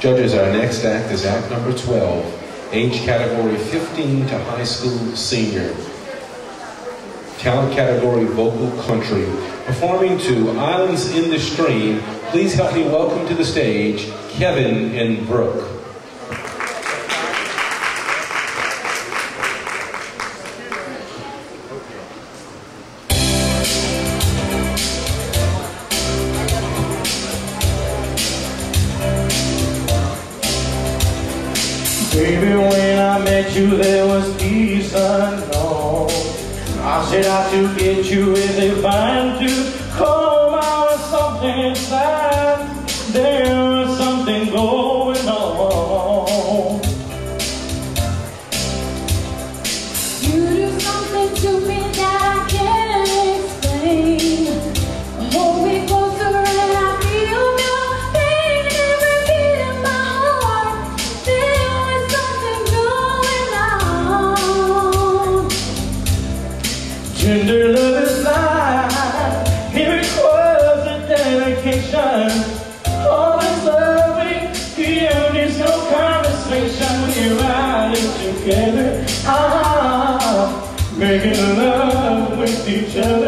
Judges, our next act is act number 12, age category 15 to high school senior. Talent category vocal country. Performing to Islands in the Stream, please help me welcome to the stage Kevin and Brooke. Baby, when I met you, there was peace unknown. I said I to get you if they find to come out of something inside. There Tender love is life. It requires a dedication. All this loving, here is no conversation. We're riding together. Ah, making love with each other.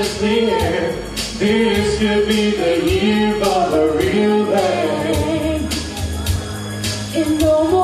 This could be the year for the real thing. And no